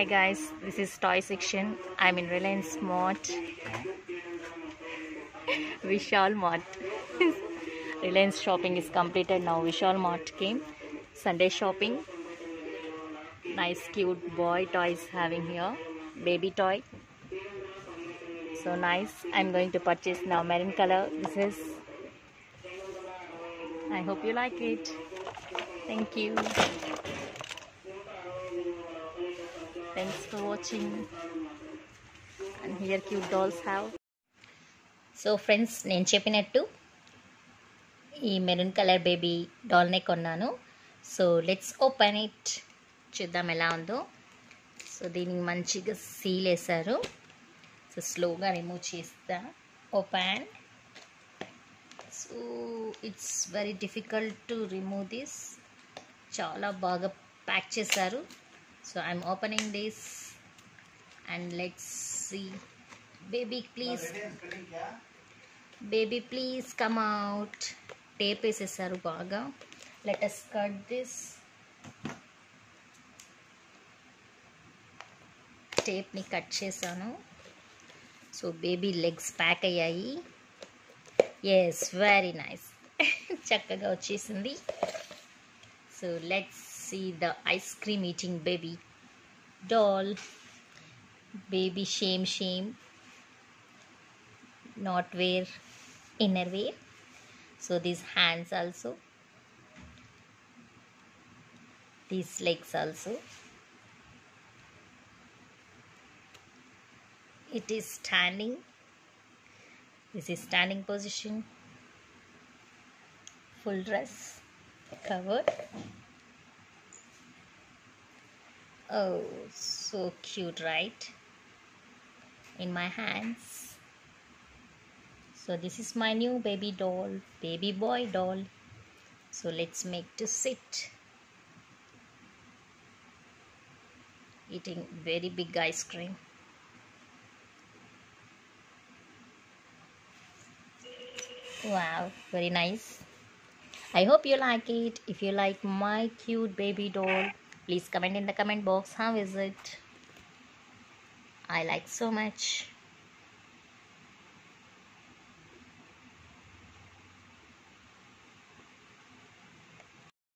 Hi guys, this is toy section. I'm in Reliance Mart. Vishal Mart. Reliance shopping is completed now. Vishal Mart came. Sunday shopping. Nice cute boy toys having here. Baby toy. So nice. I'm going to purchase now maroon color. This is. I hope you like it. Thank you. Thanks for watching. And here cute dolls have. So friends నేను చెప్పినట్టు ఈ maroon colour baby డాల్నే కొన్నాను. So let's open it చూద్దాం ఎలా ఉందో. So దీనికి మంచిగా seal వేశారు. సో స్లోగా రిమూవ్ చేస్తా. Open so it's very difficult to remove this చాలా బాగా ప్యాక్ చేశారు. So I'm opening this and let's see baby please baby please come out tape వేసేసారు బాగా let us cut this టేప్ని cut చేశాను so baby legs pack అయ్యాయి yes very nice చక్కగా వచ్చేసింది so let's see the ice cream eating baby doll. Baby shame shame. Not wear inner wear. So these hands also. These legs also. It is standing. This is standing position. Full dress. Covered oh so cute right? In my hands. So this is my new baby doll baby boy doll. So let's make to sit. Eating very big ice cream. Wow very nice. I hope you like it. If you like my cute baby doll please comment in the comment box. How is it? I like so much